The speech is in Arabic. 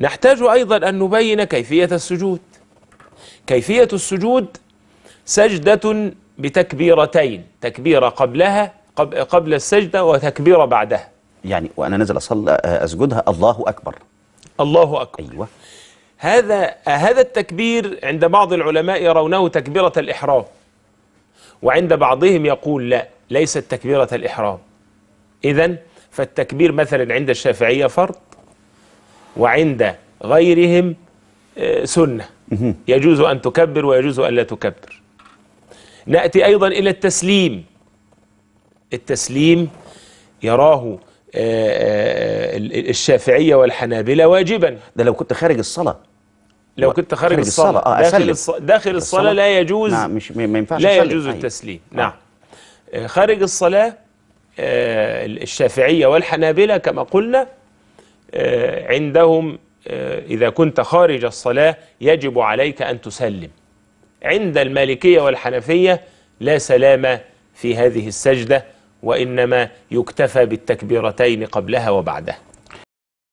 نحتاج أيضا أن نبين كيفية السجود. كيفية السجود سجدة بتكبيرتين تكبيرة قبلها قب- قبل السجدة وتكبيرة بعدها. يعني وأنا نازل اصلي آه، أسجدها الله أكبر. الله أكبر. أيوه. هذا هذا التكبير عند بعض العلماء يرونه تكبيرة الإحرام وعند بعضهم يقول لا ليست تكبيرة الإحرام. إذا فالتكبير مثلا عند الشافعية فرض وعند غيرهم آه، سنة. يجوز أن تكبر ويجوز أن لا تكبر. نأتي أيضا إلى التسليم. التسليم يراه آه، آه، الشافعية والحنابلة واجبا. ده لو كنت خارج الصلاة. لو كنت خارج خارج الصلاة, الصلاة، آه، داخل, أسلم. الص... داخل الصلاة؟ الصلاة؟ لا يجوز. نعم مش ما ينفعش لا أسلم. يجوز أيوة. التسليم. نعم. آه، خارج الصلاة الشافعية والحنابلة كما قلنا عندهم آه، إذا كنت خارج الصلاة يجب عليك أن تسلم. عند المالكية والحنفية لا سلام في هذه السجدة وإنما يكتفى بالتكبيرتين قبلها وبعدها